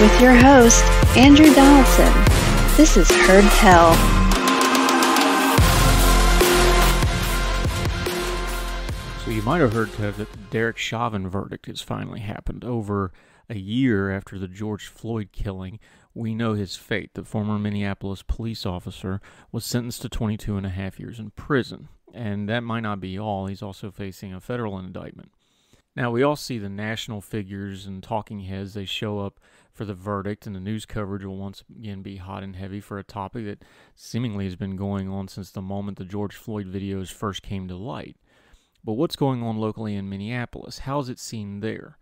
With your host, Andrew Donaldson. This is Heard Tell. You might have heard that the Derek Chauvin verdict has finally happened. Over a year after the George Floyd killing, we know his fate. The former Minneapolis police officer was sentenced to 22 and a half years in prison. And that might not be all. He's also facing a federal indictment. Now, we all see the national figures and talking heads. They show up for the verdict, and the news coverage will once again be hot and heavy for a topic that seemingly has been going on since the moment the George Floyd videos first came to light. But what's going on locally in Minneapolis? How's it seen there?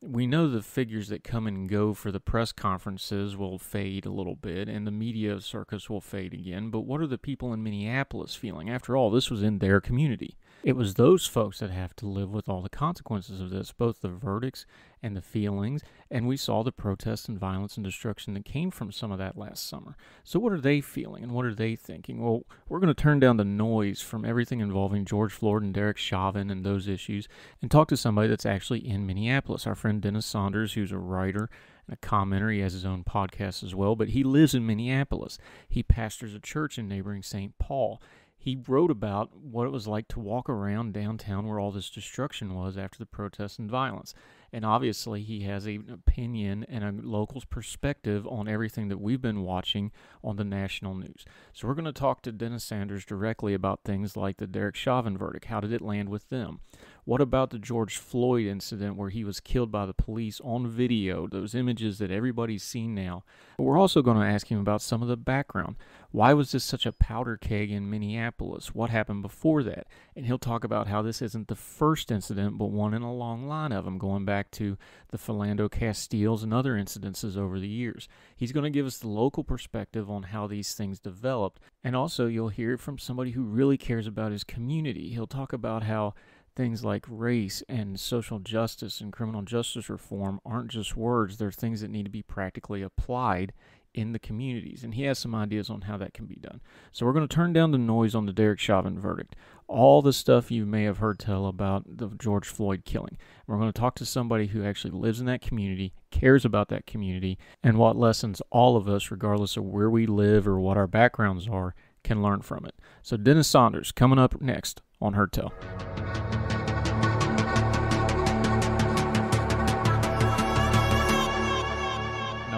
We know the figures that come and go for the press conferences will fade a little bit and the media circus will fade again, but what are the people in Minneapolis feeling? After all, this was in their community. It was those folks that have to live with all the consequences of this, both the verdicts and the feelings, and we saw the protests and violence and destruction that came from some of that last summer. So, what are they feeling and what are they thinking? Well, we're going to turn down the noise from everything involving George Floyd and Derek Chauvin and those issues and talk to somebody that's actually in Minneapolis. Our friend Dennis Sanders, who's a writer and a commenter. He has his own podcast as well, but he lives in Minneapolis. He pastors a church in neighboring St. Paul he wrote about what it was like to walk around downtown where all this destruction was after the protests and violence. And obviously, he has an opinion and a local's perspective on everything that we've been watching on the national news. So, we're going to talk to Dennis Sanders directly about things like the Derek Chauvin verdict. How did it land with them? What about the George Floyd incident where he was killed by the police on video, those images that everybody's seen now? But we're also going to ask him about some of the background. Why was this such a powder keg in Minneapolis? What happened before that? And he'll talk about how this isn't the first incident, but one in a long line of them, going back to the Philando Castiles and other incidences over the years. He's going to give us the local perspective on how these things developed. And also, you'll hear from somebody who really cares about his community. He'll talk about how things like race and social justice and criminal justice reform aren't just words, they're things that need to be practically applied in the communities. And he has some ideas on how that can be done. So we're going to turn down the noise on the Derek Chauvin verdict. All the stuff you may have heard tell about the George Floyd killing. We're going to talk to somebody who actually lives in that community, cares about that community, and what lessons all of us, regardless of where we live or what our backgrounds are, can learn from it. So Dennis Sanders coming up next on Heard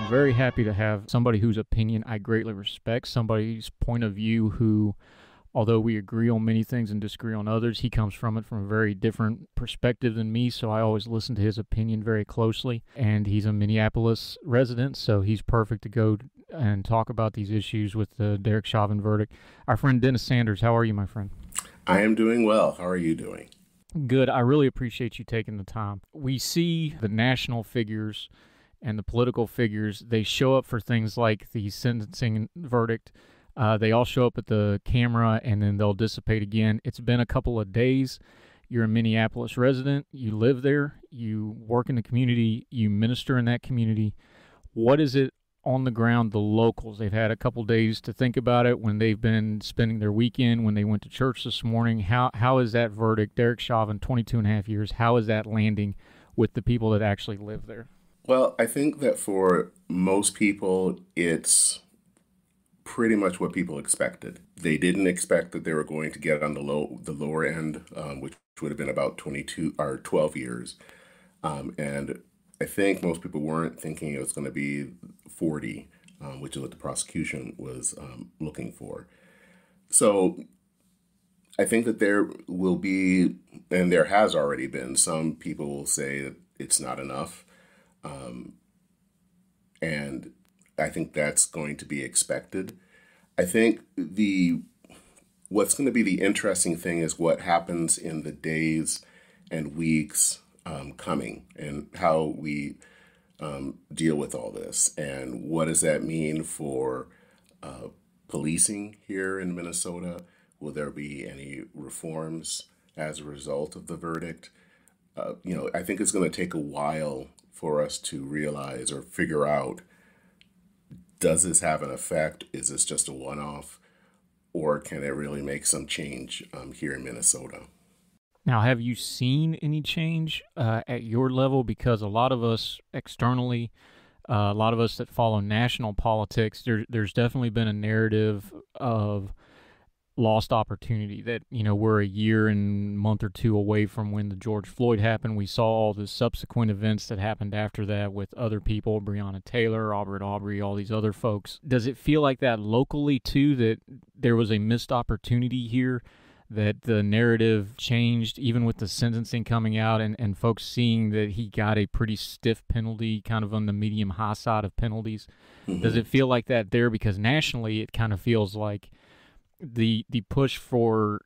very happy to have somebody whose opinion I greatly respect, somebody's point of view who, although we agree on many things and disagree on others, he comes from it from a very different perspective than me. So I always listen to his opinion very closely. And he's a Minneapolis resident, so he's perfect to go and talk about these issues with the Derek Chauvin verdict. Our friend Dennis Sanders, how are you, my friend? I am doing well. How are you doing? Good. I really appreciate you taking the time. We see the national figures and the political figures, they show up for things like the sentencing verdict. Uh, they all show up at the camera and then they'll dissipate again. It's been a couple of days. You're a Minneapolis resident. You live there. You work in the community. You minister in that community. What is it on the ground, the locals? They've had a couple days to think about it when they've been spending their weekend, when they went to church this morning. How, how is that verdict, Derek Chauvin, 22 and a half years, how is that landing with the people that actually live there? Well, I think that for most people, it's pretty much what people expected. They didn't expect that they were going to get on the low, the lower end, um, which would have been about 22 or 12 years. Um, and I think most people weren't thinking it was going to be 40, um, which is what the prosecution was um, looking for. So I think that there will be, and there has already been, some people will say that it's not enough. Um, and I think that's going to be expected. I think the what's going to be the interesting thing is what happens in the days and weeks um, coming and how we um, deal with all this and what does that mean for uh, policing here in Minnesota? Will there be any reforms as a result of the verdict? uh, you know, I think it's going to take a while for us to realize or figure out does this have an effect? Is this just a one off? Or can it really make some change um, here in Minnesota? Now, have you seen any change uh, at your level? Because a lot of us externally, uh, a lot of us that follow national politics, there, there's definitely been a narrative of lost opportunity that you know we're a year and month or two away from when the George Floyd happened. We saw all the subsequent events that happened after that with other people, Breonna Taylor, Ahmaud Arbery, all these other folks. Does it feel like that locally too that there was a missed opportunity here? That the narrative changed even with the sentencing coming out and, and folks seeing that he got a pretty stiff penalty, kind of on the medium high side of penalties. Mm-hmm. Does it feel like that there? Because nationally, it kind of feels like the the push for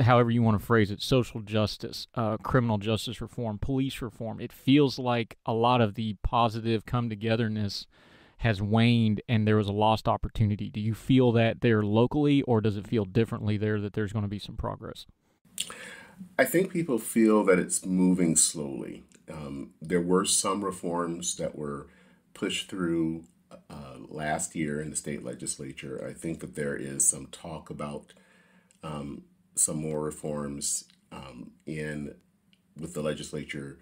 however you want to phrase it social justice uh, criminal justice reform police reform. It feels like a lot of the positive come togetherness has waned and there was a lost opportunity. Do you feel that there locally or does it feel differently there that there's going to be some progress? I think people feel that it's moving slowly. Um, there were some reforms that were pushed through uh, last year in the state legislature. I think that there is some talk about um, some more reforms um, in with the legislature.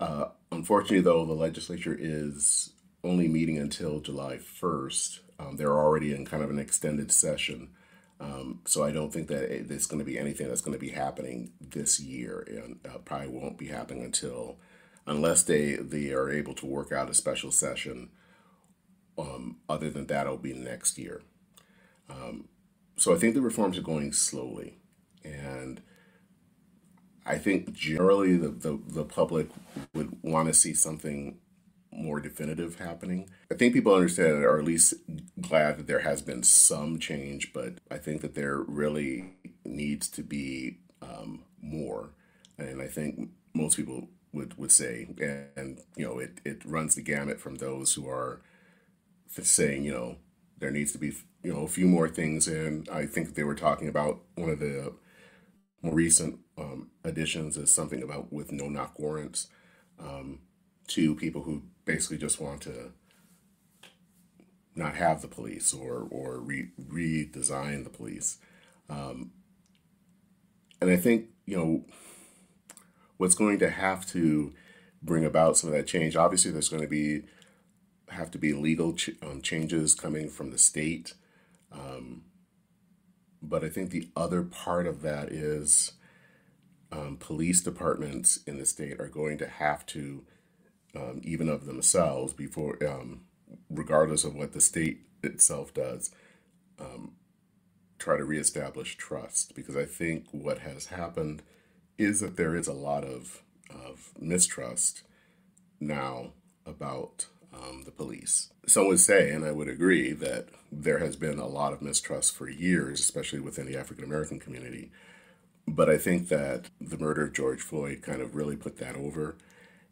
Uh, unfortunately, though, the legislature is only meeting until July 1st. Um, they're already in kind of an extended session. Um, so I don't think that there's going to be anything that's going to be happening this year, and uh, probably won't be happening until unless they they are able to work out a special session um, other than that, it'll be next year. Um, so I think the reforms are going slowly. And I think generally the, the, the public would want to see something more definitive happening. I think people understand or at least glad that there has been some change, but I think that there really needs to be um, more. And I think most people would, would say, and, and you know, it, it runs the gamut from those who are saying, you know, there needs to be, you know, a few more things And I think they were talking about one of the more recent um, additions is something about with no knock warrants um, to people who basically just want to not have the police or or re- redesign the police. Um, and I think you know what's going to have to bring about some of that change. Obviously, there's going to be have to be legal ch- um, changes coming from the state. Um, but I think the other part of that is um, police departments in the state are going to have to, um, even of themselves, before, um, regardless of what the state itself does, um, try to reestablish trust. Because I think what has happened is that there is a lot of, of mistrust now about um, the police. Some would say, and I would agree, that there has been a lot of mistrust for years, especially within the African American community. But I think that the murder of George Floyd kind of really put that over,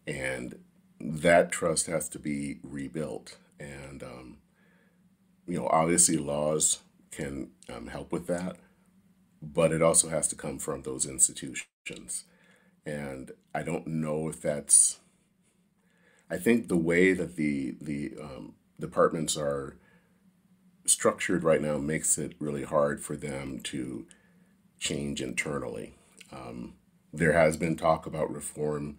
and that trust has to be rebuilt. And, um, you know, obviously laws can um, help with that, but it also has to come from those institutions. And I don't know if that's I think the way that the the um, departments are structured right now makes it really hard for them to change internally. Um, there has been talk about reform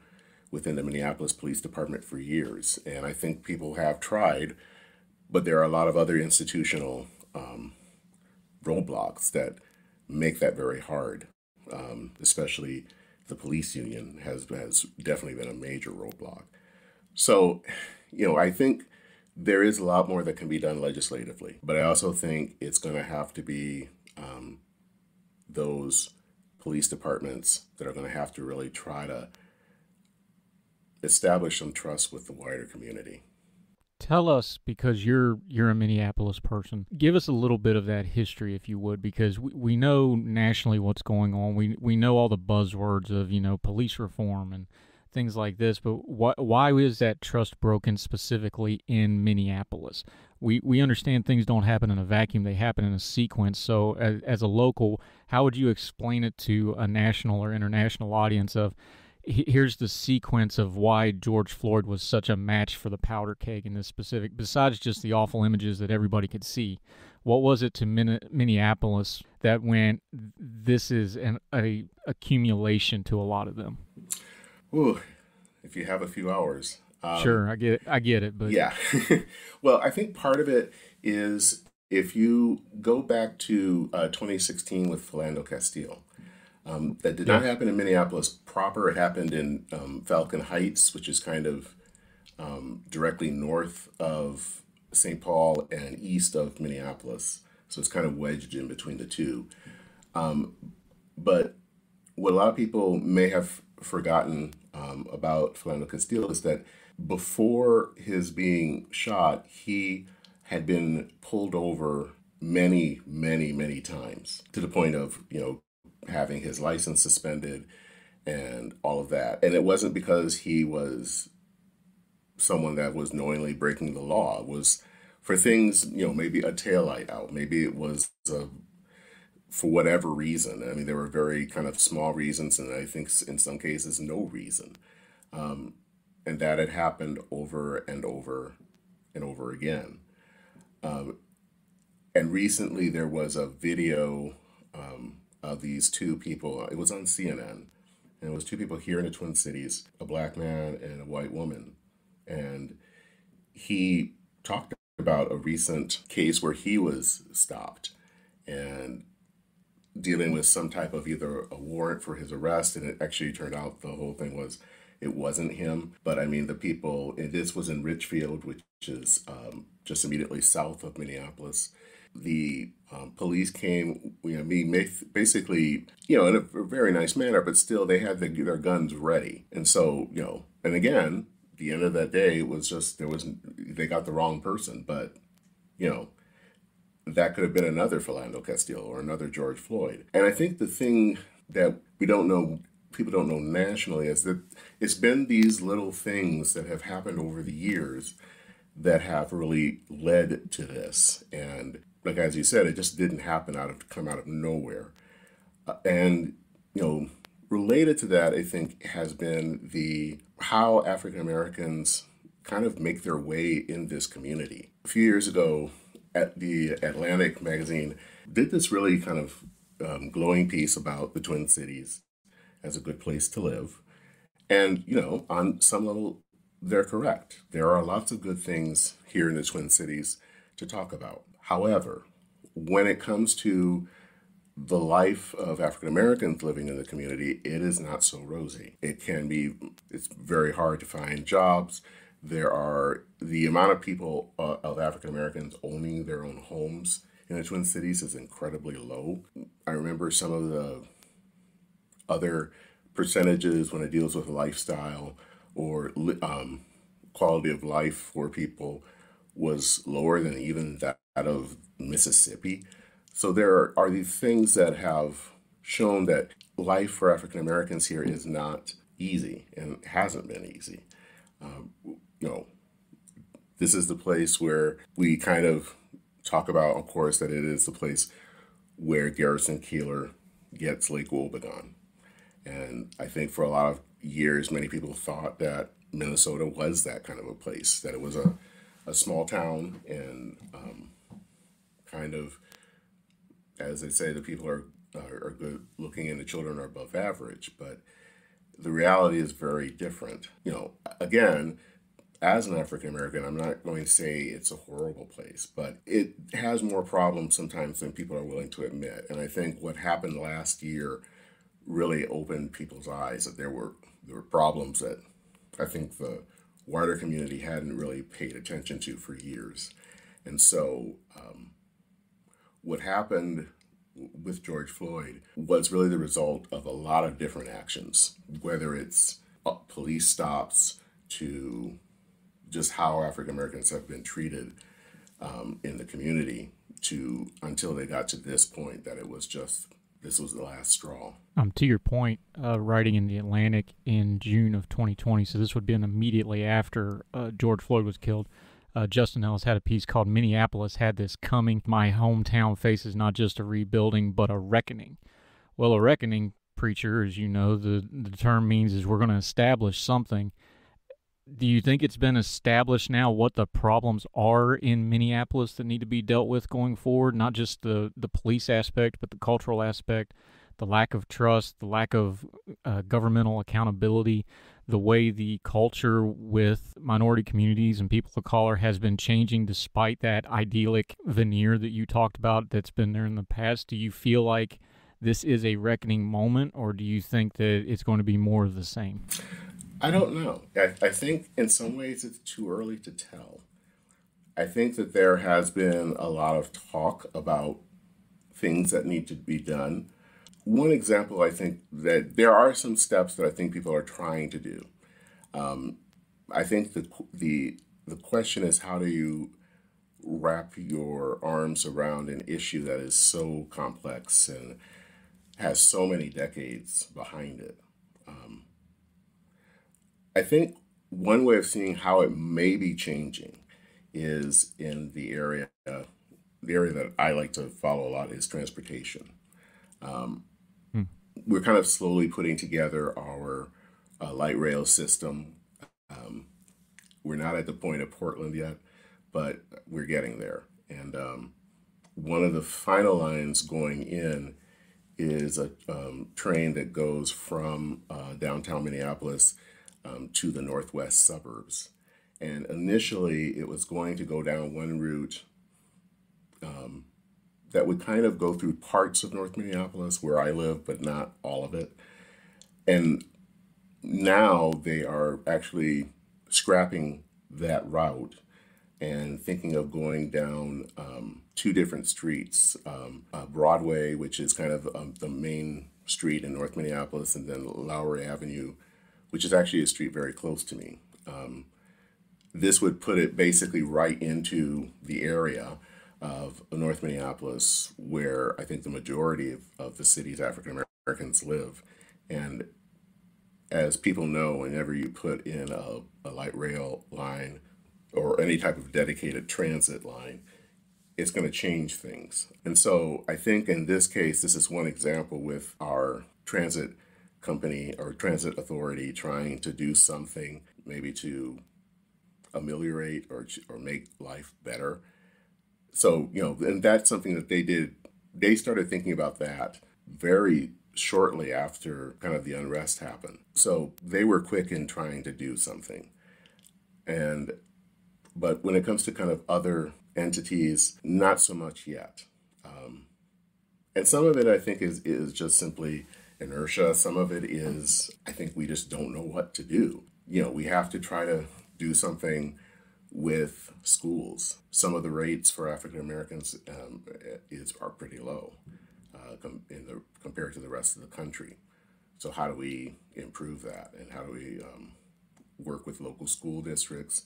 within the Minneapolis Police Department for years, and I think people have tried, but there are a lot of other institutional um, roadblocks that make that very hard. Um, especially the police union has has definitely been a major roadblock. So, you know, I think there is a lot more that can be done legislatively, but I also think it's going to have to be um, those police departments that are going to have to really try to establish some trust with the wider community. Tell us because you're you're a Minneapolis person. Give us a little bit of that history, if you would, because we, we know nationally what's going on. We we know all the buzzwords of you know police reform and things like this, but wh- why is that trust broken specifically in Minneapolis? We we understand things don't happen in a vacuum; they happen in a sequence. So, as, as a local, how would you explain it to a national or international audience of here's the sequence of why George Floyd was such a match for the powder keg in this specific, besides just the awful images that everybody could see. What was it to Minneapolis that went, this is an a accumulation to a lot of them? Ooh, if you have a few hours. Um, sure, I get it. I get it, but yeah. well, I think part of it is if you go back to uh, 2016 with Philando Castile, um, that did not happen in Minneapolis proper. It happened in um, Falcon Heights, which is kind of um, directly north of St. Paul and east of Minneapolis. So it's kind of wedged in between the two. Um, but what a lot of people may have forgotten um, about Philando Castile is that before his being shot, he had been pulled over many, many, many times to the point of, you know, having his license suspended and all of that. And it wasn't because he was someone that was knowingly breaking the law. It was for things, you know, maybe a taillight out. Maybe it was a, for whatever reason. I mean, there were very kind of small reasons, and I think in some cases, no reason. Um, and that had happened over and over and over again. Um, and recently, there was a video um, of these two people. It was on CNN, and it was two people here in the Twin Cities, a black man and a white woman. And he talked about a recent case where he was stopped and dealing with some type of either a warrant for his arrest, and it actually turned out the whole thing was it wasn't him. But I mean, the people, and this was in Richfield, which is um, just immediately south of Minneapolis the um, police came, you know, me basically, you know, in a very nice manner, but still they had the, their guns ready. And so, you know, and again, the end of that day was just, there was, they got the wrong person, but, you know, that could have been another Philando Castile or another George Floyd. And I think the thing that we don't know, people don't know nationally, is that it's been these little things that have happened over the years that have really led to this. And like as you said, it just didn't happen out of come out of nowhere. Uh, and you know, related to that, I think has been the how African Americans kind of make their way in this community. A few years ago, at the Atlantic magazine did this really kind of um, glowing piece about the Twin Cities as a good place to live. And, you know, on some level, they're correct. There are lots of good things here in the Twin Cities to talk about. However, when it comes to the life of African Americans living in the community, it is not so rosy. It can be, it's very hard to find jobs. There are the amount of people uh, of African Americans owning their own homes in the Twin Cities is incredibly low. I remember some of the other percentages when it deals with lifestyle or um, quality of life for people was lower than even that of Mississippi. So there are, these things that have shown that life for African Americans here is not easy and hasn't been easy. Um, you know, this is the place where we kind of talk about, of course, that it is the place where Garrison Keillor gets Lake Wobegon. And I think for a lot of years, many people thought that Minnesota was that kind of a place, that it was a, a small town and um, kind of, as they say, the people are, are, are good looking and the children are above average. But the reality is very different. You know, again, as an African American, I'm not going to say it's a horrible place, but it has more problems sometimes than people are willing to admit. And I think what happened last year really opened people's eyes that there were there were problems that I think the wider community hadn't really paid attention to for years. And so um, what happened with George Floyd was really the result of a lot of different actions, whether it's uh, police stops to just how African Americans have been treated um, in the community to until they got to this point that it was just this was the last straw. Um, to your point, uh, writing in the Atlantic in June of 2020, so this would have been immediately after uh, George Floyd was killed. Uh, Justin Ellis had a piece called Minneapolis Had This Coming. My hometown faces not just a rebuilding, but a reckoning. Well, a reckoning preacher, as you know, the the term means is we're going to establish something. Do you think it's been established now what the problems are in Minneapolis that need to be dealt with going forward? Not just the the police aspect, but the cultural aspect, the lack of trust, the lack of uh, governmental accountability, the way the culture with minority communities and people of color has been changing despite that idyllic veneer that you talked about that's been there in the past. Do you feel like this is a reckoning moment, or do you think that it's going to be more of the same? I don't know. I, I think in some ways it's too early to tell. I think that there has been a lot of talk about things that need to be done one example, I think that there are some steps that I think people are trying to do. Um, I think the the the question is how do you wrap your arms around an issue that is so complex and has so many decades behind it. Um, I think one way of seeing how it may be changing is in the area. The area that I like to follow a lot is transportation. Um, we're kind of slowly putting together our uh, light rail system. Um, we're not at the point of Portland yet, but we're getting there. And um, one of the final lines going in is a um, train that goes from uh, downtown Minneapolis um, to the northwest suburbs. And initially, it was going to go down one route um, that would kind of go through parts of North Minneapolis where I live, but not all of it. And now they are actually scrapping that route and thinking of going down um, two different streets um, uh, Broadway, which is kind of um, the main street in North Minneapolis, and then Lowry Avenue, which is actually a street very close to me. Um, this would put it basically right into the area of North Minneapolis, where I think the majority of, of the city's African Americans live. And as people know, whenever you put in a, a light rail line or any type of dedicated transit line, it's going to change things. And so I think in this case, this is one example with our transit company or transit authority trying to do something maybe to ameliorate or, or make life better. So you know and that's something that they did they started thinking about that very shortly after kind of the unrest happened. So they were quick in trying to do something. And but when it comes to kind of other entities not so much yet. Um, and some of it i think is is just simply inertia some of it is i think we just don't know what to do you know we have to try to do something with schools. Some of the rates for African Americans um, is are pretty low uh, com- in the compared to the rest of the country. So how do we improve that, and how do we um, work with local school districts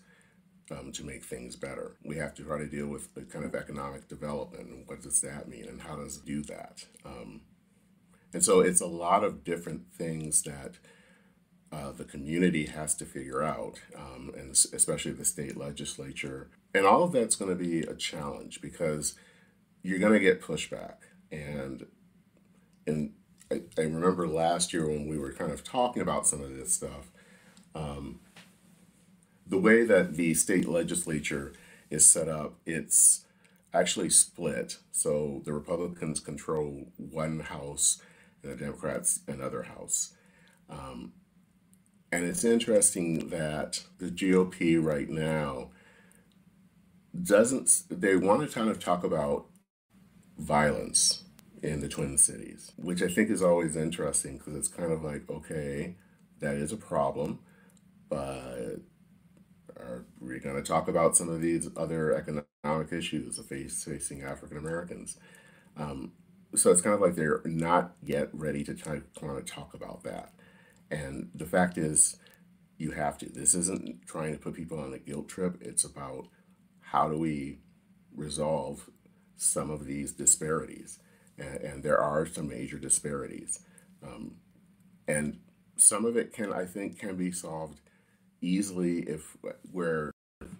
um, to make things better? We have to try to deal with the kind of economic development and what does that mean, and how does do that? Um, and so it's a lot of different things that uh, the community has to figure out, um, and especially the state legislature. And all of that's going to be a challenge because you're going to get pushback. And and I, I, remember last year when we were kind of talking about some of this stuff, um, the way that the state legislature is set up, it's actually split. So the Republicans control one house and the Democrats another house. Um, and it's interesting that the GOP right now doesn't, they want to kind of talk about violence in the Twin Cities, which I think is always interesting because it's kind of like, okay, that is a problem, but are we going to talk about some of these other economic issues facing African Americans? Um, so it's kind of like they're not yet ready to try, to talk about that. And the fact is, you have to. This isn't trying to put people on a guilt trip. It's about how do we resolve some of these disparities. And, and there are some major disparities. Um, and some of it can, I think, can be solved easily if where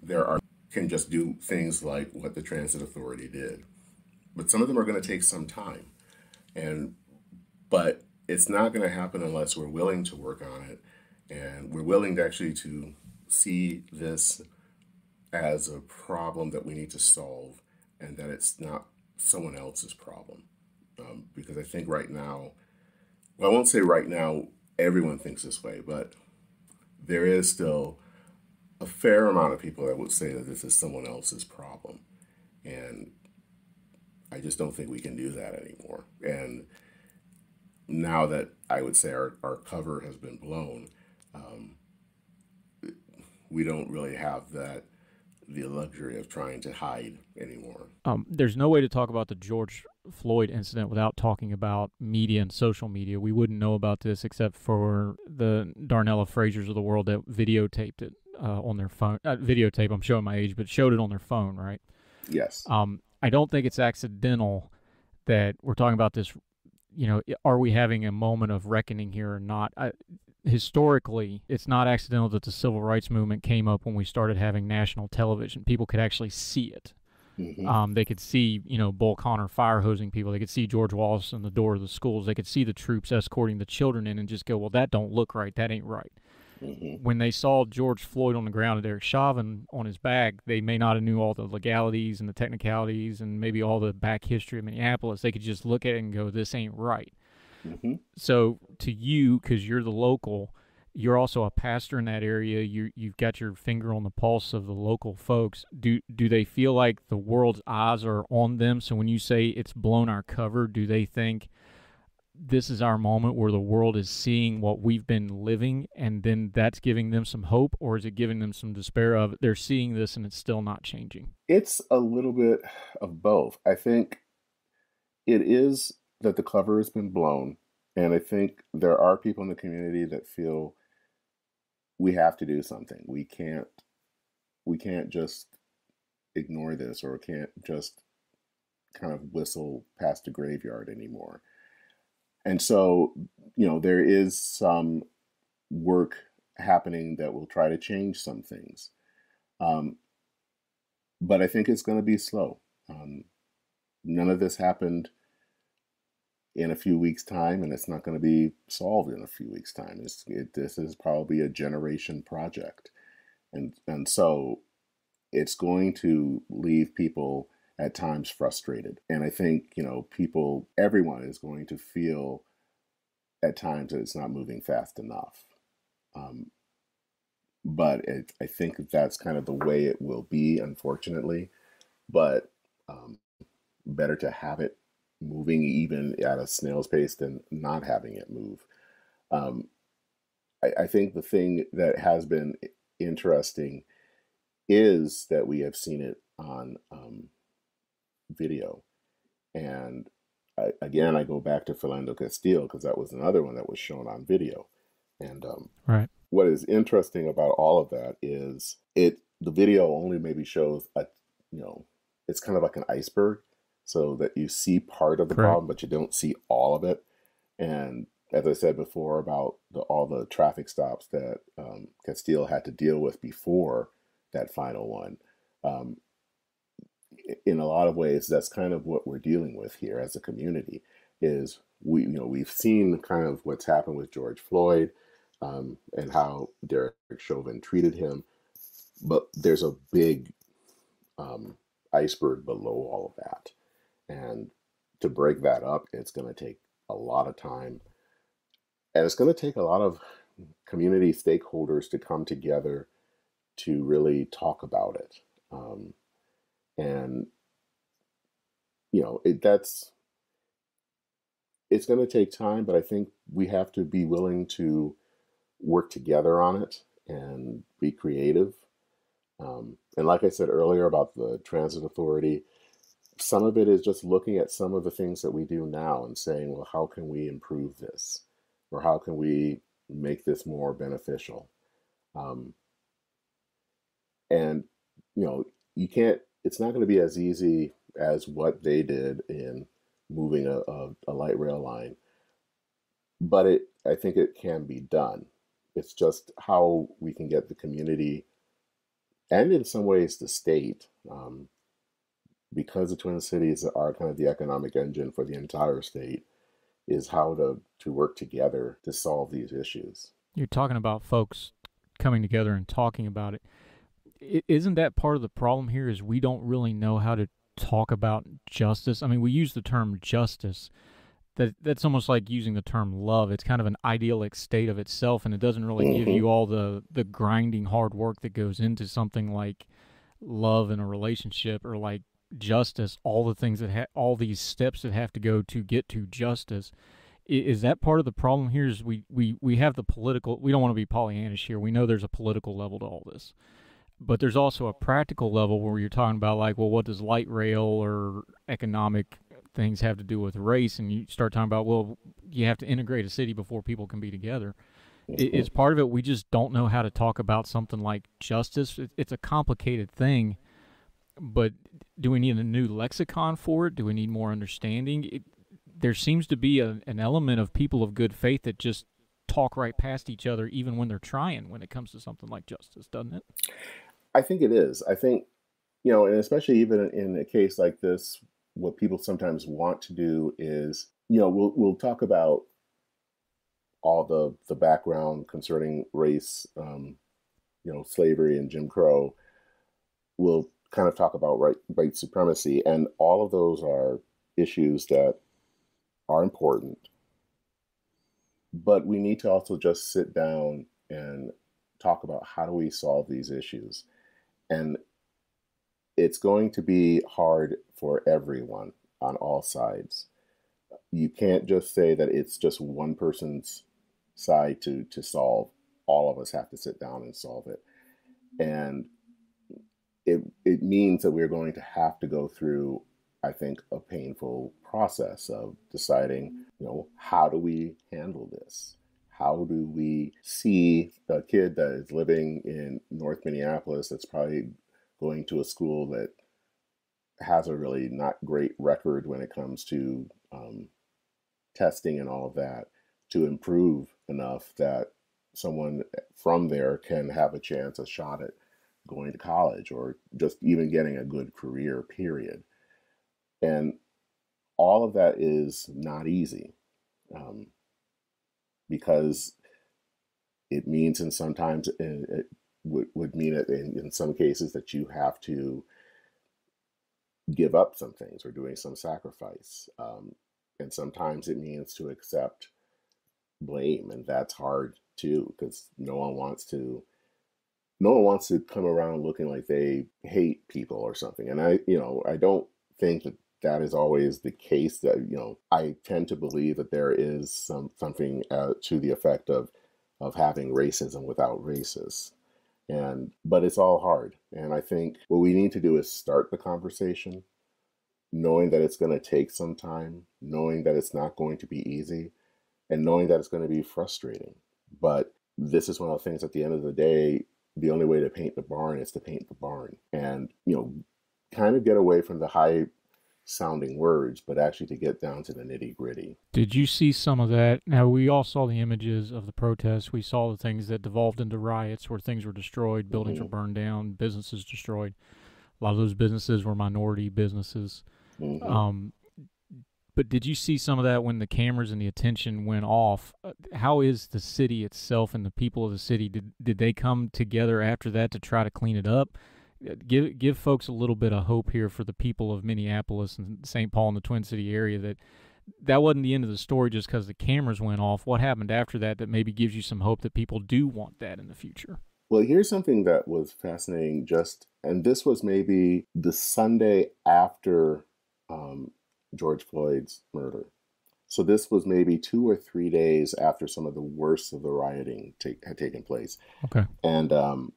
there are can just do things like what the transit authority did. But some of them are going to take some time. And but it's not going to happen unless we're willing to work on it and we're willing to actually to see this as a problem that we need to solve and that it's not someone else's problem. Um, because I think right now, well, I won't say right now everyone thinks this way, but there is still a fair amount of people that would say that this is someone else's problem. And I just don't think we can do that anymore. And now that I would say our, our cover has been blown, um, we don't really have that the luxury of trying to hide anymore. Um, there's no way to talk about the George Floyd incident without talking about media and social media. We wouldn't know about this except for the Darnella Fraziers of the world that videotaped it uh, on their phone. Uh, videotape, I'm showing my age, but showed it on their phone, right? Yes. Um, I don't think it's accidental that we're talking about this. You know, are we having a moment of reckoning here or not? I, historically, it's not accidental that the civil rights movement came up when we started having national television. People could actually see it. Mm-hmm. Um, they could see, you know, Bull Connor fire hosing people. They could see George Wallace in the door of the schools. They could see the troops escorting the children in and just go, well, that don't look right. That ain't right. Mm-hmm. When they saw George Floyd on the ground and Derek Chauvin on his back, they may not have knew all the legalities and the technicalities and maybe all the back history of Minneapolis. They could just look at it and go, this ain't right. Mm-hmm. So to you, because you're the local, you're also a pastor in that area. You you've got your finger on the pulse of the local folks. Do do they feel like the world's eyes are on them? So when you say it's blown our cover, do they think this is our moment where the world is seeing what we've been living and then that's giving them some hope or is it giving them some despair of they're seeing this and it's still not changing? It's a little bit of both. I think it is that the cover has been blown. And I think there are people in the community that feel we have to do something. We can't we can't just ignore this or can't just kind of whistle past the graveyard anymore. And so, you know, there is some work happening that will try to change some things. Um, but I think it's going to be slow. Um, none of this happened in a few weeks' time, and it's not going to be solved in a few weeks' time. It, this is probably a generation project, and and so it's going to leave people at times frustrated. And I think you know people, everyone is going to feel at times that it's not moving fast enough. Um, but it, I think that's kind of the way it will be, unfortunately. But um, better to have it moving even at a snail's pace than not having it move. Um, I, I think the thing that has been interesting is that we have seen it on um, video. And I, again, I go back to Philando Castile because that was another one that was shown on video. And um, right. what is interesting about all of that is it the video only maybe shows a you know it's kind of like an iceberg so that you see part of the Correct. problem, but you don't see all of it. And as I said before about the, all the traffic stops that um, Castile had to deal with before that final one, um, in a lot of ways, that's kind of what we're dealing with here as a community. Is we, you know, we've seen kind of what's happened with George Floyd um, and how Derek Chauvin treated him, but there's a big um, iceberg below all of that. And to break that up, it's going to take a lot of time. And it's going to take a lot of community stakeholders to come together to really talk about it. Um, and, you know, it, that's, it's going to take time, but I think we have to be willing to work together on it and be creative. Um, and like I said earlier about the transit authority, some of it is just looking at some of the things that we do now and saying, well, how can we improve this? Or how can we make this more beneficial? Um, and, you know, you can't, it's not going to be as easy as what they did in moving a, a, a light rail line. But it, I think it can be done. It's just how we can get the community and in some ways the state um, because the Twin Cities are kind of the economic engine for the entire state, is how to to work together to solve these issues. You're talking about folks coming together and talking about it. Isn't that part of the problem here? Is we don't really know how to talk about justice. I mean, we use the term justice. That that's almost like using the term love. It's kind of an idyllic state of itself, and it doesn't really mm-hmm. give you all the the grinding hard work that goes into something like love in a relationship or like justice. All the things that ha- all these steps that have to go to get to justice is that part of the problem here is we, we, we have the political we don't want to be pollyannish here we know there's a political level to all this but there's also a practical level where you're talking about like well what does light rail or economic things have to do with race? And you start talking about well you have to integrate a city before people can be together. It's part of it. We just don't know how to talk about something like justice. It's a complicated thing but do we need a new lexicon for it? Do we need more understanding? It, there seems to be a, an element of people of good faith that just talk right past each other even when they're trying when it comes to something like justice doesn't it i think it is. I think you know and especially even in a case like this what people sometimes want to do is you know we'll we'll talk about all the the background concerning race um, you know slavery and jim crow. We'll kind of talk about right white supremacy and all of those are issues that are important, but we need to also just sit down and talk about how do we solve these issues. And it's going to be hard for everyone on all sides. You can't just say that it's just one person's side to to solve. All of us have to sit down and solve it. And it it means that we're going to have to go through I think, a painful process of deciding, you know, how do we handle this? How do we see a kid that is living in North Minneapolis that's probably going to a school that has a really not great record when it comes to um, testing and all of that to improve enough that someone from there can have a chance, a shot at going to college or just even getting a good career, period. And all of that is not easy um, because it means, and sometimes it, it would, would mean it in, in some cases that you have to give up some things or doing some sacrifice. Um, and sometimes it means to accept blame, and that's hard too because no one wants to no one wants to come around looking like they hate people or something. And I, you know, I don't think that that is always the case that you know i tend to believe that there is some something uh, to the effect of of having racism without racists. And but it's all hard. And i think what we need to do is start the conversation knowing that it's going to take some time knowing that it's not going to be easy and knowing that it's going to be frustrating. But this is one of the things at the end of the day the only way to paint the barn is to paint the barn. And you know kind of get away from the high sounding words, but actually to get down to the nitty gritty. Did you see some of that? Now, we all saw the images of the protests. We saw the things that devolved into riots where things were destroyed, buildings mm-hmm. were burned down, businesses destroyed. A lot of those businesses were minority businesses. Mm-hmm. Um, but did you see some of that when the cameras and the attention went off? Uh, how is the city itself and the people of the city? Did did they come together after that to try to clean it up? Give give folks a little bit of hope here for the people of Minneapolis and St. Paul and the Twin City area that that wasn't the end of the story just because the cameras went off. What happened after that that maybe gives you some hope that people do want that in the future? Well, here's something that was fascinating. Just and this was maybe the Sunday after um, George Floyd's murder. So this was maybe two or three days after some of the worst of the rioting take, had taken place. Okay. And um,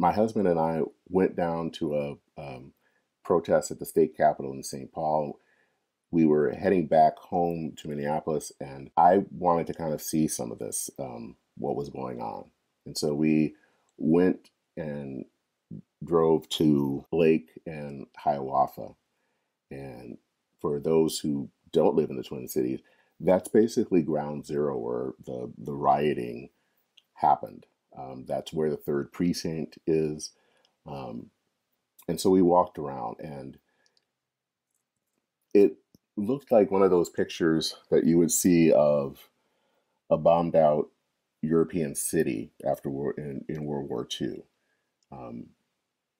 my husband and I went down to a um, protest at the state capitol in St. Paul. We were heading back home to Minneapolis, and I wanted to kind of see some of this, um, what was going on. And so we went and drove to Lake and Hiawatha. And for those who don't live in the Twin Cities, that's basically ground zero where the, the rioting happened. Um, that's where the third precinct is. Um, and so we walked around and it looked like one of those pictures that you would see of a bombed out European city after war in, in World War II. Um,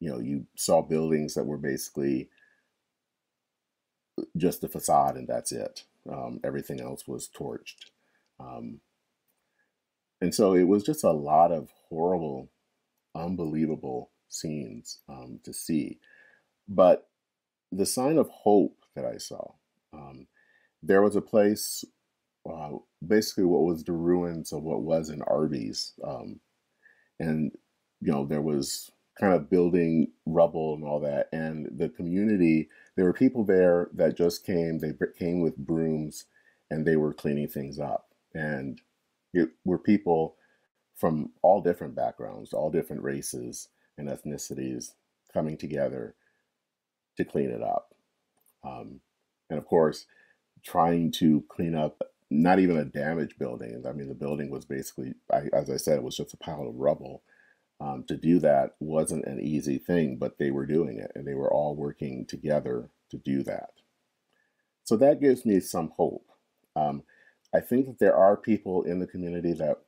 you know, you saw buildings that were basically just the facade and that's it. Um, everything else was torched. Um, and so it was just a lot of horrible, unbelievable scenes um, to see. But the sign of hope that I saw, um, there was a place, uh, basically what was the ruins of what was an Arby's. Um, and, you know, there was kind of building rubble and all that. And the community, there were people there that just came, they came with brooms and they were cleaning things up. And it were people from all different backgrounds, all different races and ethnicities coming together to clean it up. Um, and of course, trying to clean up not even a damaged building. I mean, the building was basically, I, as I said, it was just a pile of rubble. Um, to do that wasn't an easy thing, but they were doing it and they were all working together to do that. So that gives me some hope. Um, I think that there are people in the community that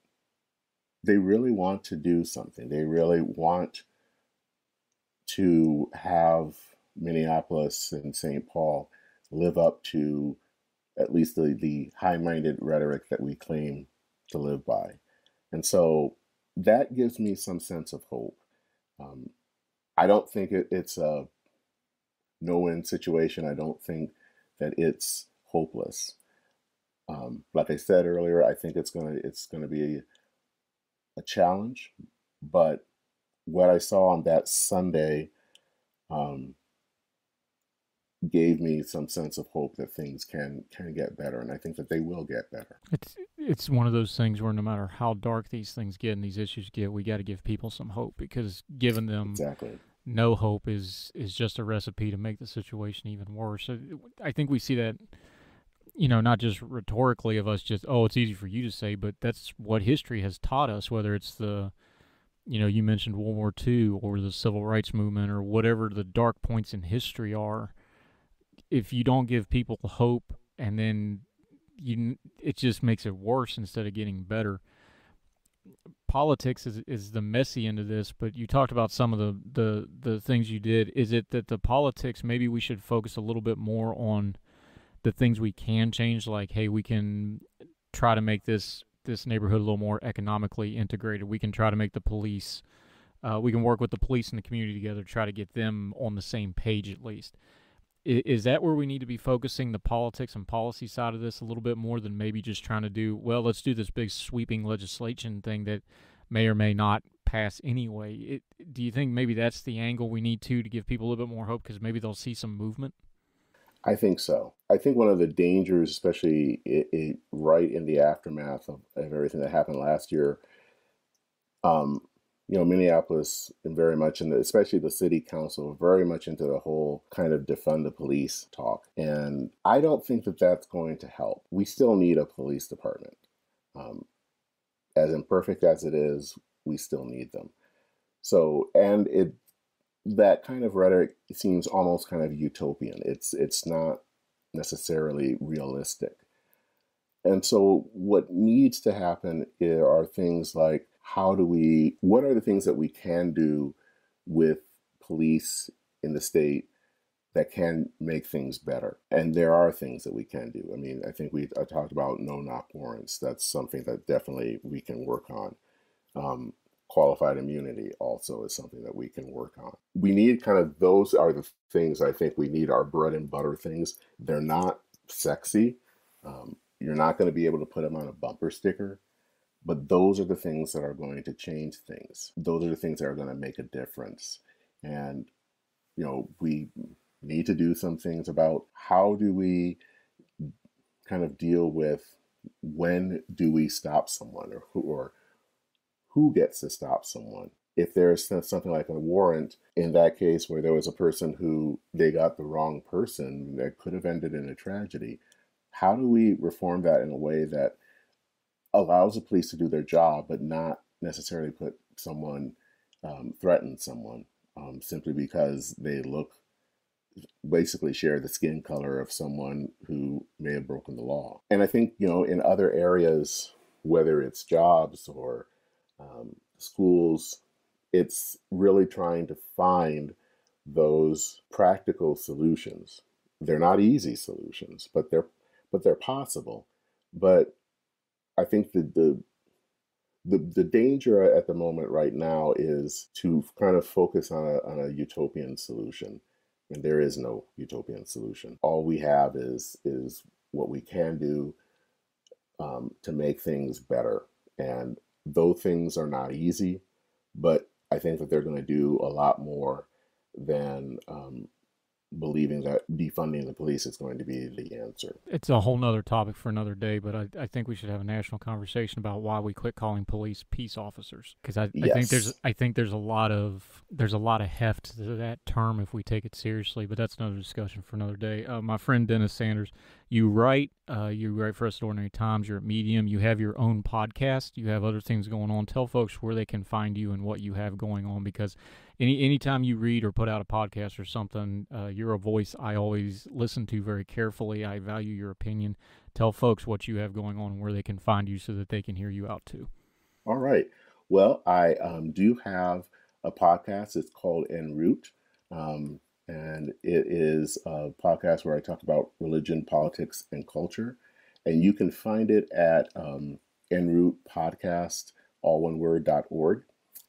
they really want to do something. They really want to have Minneapolis and St. Paul live up to at least the, the high minded rhetoric that we claim to live by. And so that gives me some sense of hope. Um, I don't think it, it's a no win situation. I don't think that it's hopeless. Um, like I said earlier, I think it's gonna it's gonna be a, a challenge, but what I saw on that Sunday um, gave me some sense of hope that things can can get better, and I think that they will get better. It's it's one of those things where no matter how dark these things get and these issues get, we got to give people some hope because giving them exactly no hope is is just a recipe to make the situation even worse. So I think we see that you know, not just rhetorically of us just, oh, it's easy for you to say, but that's what history has taught us, whether it's the, you know, you mentioned World War II or the civil rights movement or whatever the dark points in history are. If you don't give people hope and then you it just makes it worse instead of getting better. Politics is is the messy end of this but you talked about some of the the the things you did. Is it that the politics maybe we should focus a little bit more on the things we can change like hey we can try to make this this neighborhood a little more economically integrated. We can try to make the police uh, we can work with the police and the community together to try to get them on the same page at least. Is that where we need to be focusing the politics and policy side of this a little bit more than maybe just trying to do well let's do this big sweeping legislation thing that may or may not pass anyway? It, do you think maybe that's the angle we need to to give people a little bit more hope because maybe they'll see some movement? I think so i think one of the dangers especially it, it, right in the aftermath of, of everything that happened last year um, you know, Minneapolis and very much in the, especially the city council, very much into the whole kind of defund the police talk. And I don't think that that's going to help. We still need a police department. Um, as imperfect as it is, we still need them. So, and it, that kind of rhetoric seems almost kind of utopian. It's, it's not necessarily realistic. And so, what needs to happen are things like how do we, what are the things that we can do with police in the state that can make things better? And there are things that we can do. I mean, I think we I talked about no knock warrants. That's something that definitely we can work on. Um, qualified immunity also is something that we can work on. We need kind of those are the things I think we need our bread and butter things. They're not sexy. Um, you're not going to be able to put them on a bumper sticker. But those are the things that are going to change things. Those are the things that are going to make a difference. And, you know, we need to do some things about how do we kind of deal with when do we stop someone or who, or who gets to stop someone if there's something like a warrant in that case where there was a person who they got the wrong person that could have ended in a tragedy how do we reform that in a way that allows the police to do their job, but not necessarily put someone, um, threaten someone um, simply because they look basically share the skin color of someone who may have broken the law. And I think, you know, in other areas, whether it's jobs or um, schools, it's really trying to find those practical solutions. They're not easy solutions, but they're but they're possible. But I think the the the, the danger at the moment right now is to kind of focus on a, on a utopian solution and there is no utopian solution all we have is is what we can do um, to make things better and though things are not easy but i think that they're going to do a lot more than um, believing that defunding the police is going to be the answer. It's a whole nother topic for another day, but I, I think we should have a national conversation about why we quit calling police peace officers. Because I, yes. I think there's I think there's a lot of there's a lot of heft to that term if we take it seriously, but that's another discussion for another day. Uh, my friend Dennis Sanders, you write, uh, you write for us at Ordinary Times. You're at Medium. You have your own podcast. You have other things going on. Tell folks where they can find you and what you have going on because any anytime you read or put out a podcast or something, uh, you're a voice I always listen to very carefully. I value your opinion. Tell folks what you have going on where they can find you so that they can hear you out too. All right. Well, I um, do have a podcast. It's called En Route. Um, and it is a podcast where I talk about religion, politics, and culture. And you can find it at um, En Route Podcast, all one word, dot org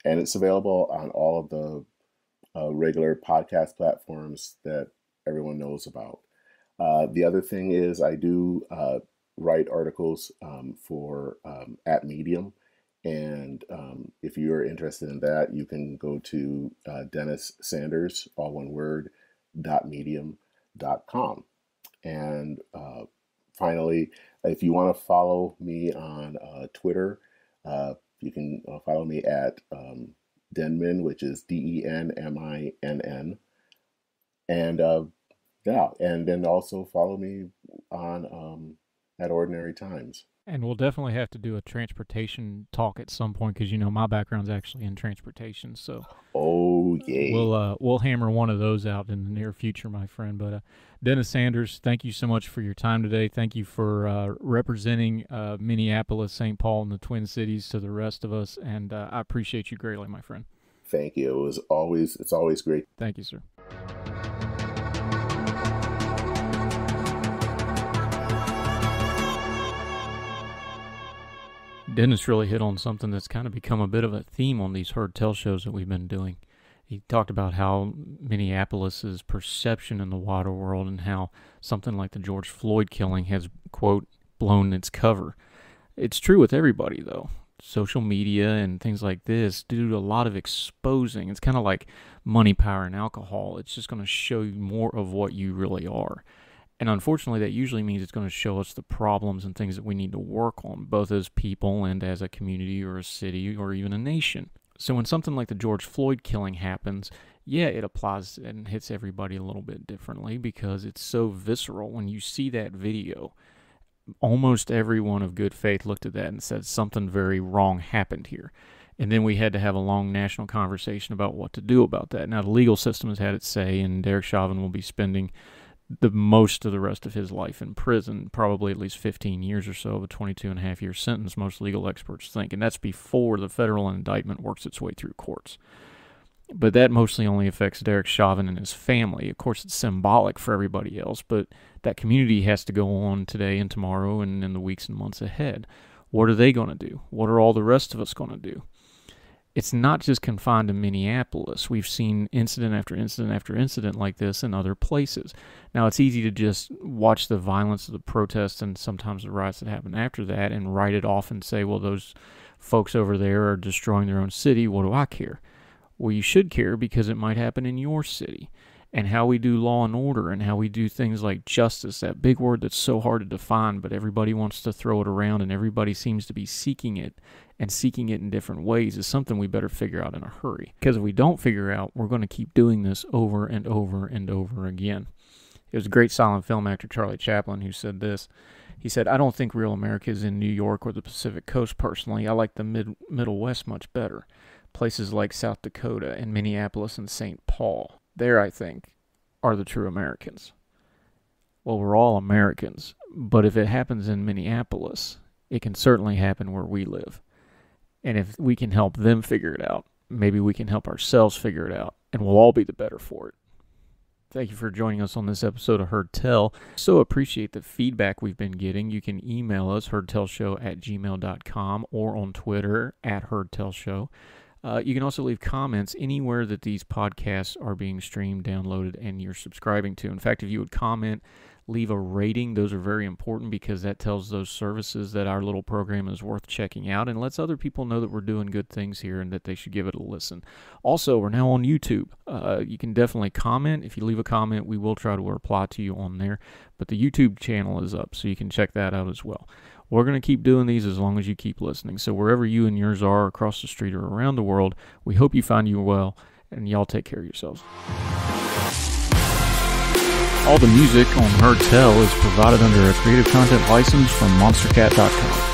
and it's available on all of the uh, regular podcast platforms that everyone knows about. Uh, the other thing is, I do uh, write articles um, for um, at Medium, and um, if you're interested in that, you can go to uh, Dennis Sanders, all one word, dot medium dot com. And uh, finally, if you want to follow me on uh, Twitter, you can uh, follow me at um, Denminn, which is D E N M I N N. And uh, yeah, and then also follow me on um, at Ordinary Times. And we'll definitely have to do a transportation talk at some point because you know my background's actually in transportation. So oh yeah, we'll uh, we'll hammer one of those out in the near future, my friend. But uh, Dennis Sanders, thank you so much for your time today. Thank you for uh, representing uh, Minneapolis, St. Paul, and the Twin Cities to the rest of us, and uh, I appreciate you greatly, my friend. Thank you. It was always it's always great. Thank you, sir. Dennis really hit on something that's kind of become a bit of a theme on these Heard Tell shows that we've been doing. He talked about how Minneapolis's perception in the wider world and how something like the George Floyd killing has, quote, blown its cover. It's true with everybody, though. Social media and things like this do a lot of exposing. It's kind of like money, power, and alcohol. It's just going to show you more of what you really are. And unfortunately, that usually means it's going to show us the problems and things that we need to work on, both as people and as a community or a city or even a nation. So when something like the George Floyd killing happens, yeah, it applies and hits everybody a little bit differently because it's so visceral. When you see that video, almost everyone of good faith looked at that and said something very wrong happened here. And then we had to have a long national conversation about what to do about that. Now, the legal system has had its say, and Derek Chauvin will be spending the most of the rest of his life in prison, probably at least 15 years or so of a 22 and a half year sentence, most legal experts think. And that's before the federal indictment works its way through courts. But that mostly only affects Derek Chauvin and his family. Of course, it's symbolic for everybody else, but that community has to go on today and tomorrow and in the weeks and months ahead. What are they going to do? What are all the rest of us going to do? it's not just confined to Minneapolis. We've seen incident after incident after incident like this in other places. Now, it's easy to just watch the violence of the protests and sometimes the riots that happen after that and write it off and say, well, those folks over there are destroying their own city. What do I care? Well, you should care because it might happen in your city and how we do law and order and how we do things like justice, that big word that's so hard to define, but everybody wants to throw it around and everybody seems to be seeking it and seeking it in different ways is something we better figure out in a hurry. Because if we don't figure out, we're going to keep doing this over and over and over again. It was a great silent film actor, Charlie Chaplin, who said this. He said, I don't think real America is in New York or the Pacific Coast personally. I like the mid- Middle West much better. Places like South Dakota and Minneapolis and St. Paul there, I think, are the true Americans. Well, we're all Americans, but if it happens in Minneapolis, it can certainly happen where we live. And if we can help them figure it out, maybe we can help ourselves figure it out, and we'll all be the better for it. Thank you for joining us on this episode of Heard Tell. So appreciate the feedback we've been getting. You can email us, heardtellshow at gmail.com, or on Twitter at heardtellshow. Uh, you can also leave comments anywhere that these podcasts are being streamed, downloaded, and you're subscribing to. In fact, if you would comment leave a rating. Those are very important because that tells those services that our little program is worth checking out and lets other people know that we're doing good things here and that they should give it a listen. Also, we're now on YouTube. Uh, you can definitely comment. If you leave a comment, we will try to reply to you on there. But the YouTube channel is up, so you can check that out as well. We're going to keep doing these as long as you keep listening. So, wherever you and yours are across the street or around the world, we hope you find you well and y'all take care of yourselves. All the music on Heard Tell is provided under a Creative Content license from MonsterCat.com.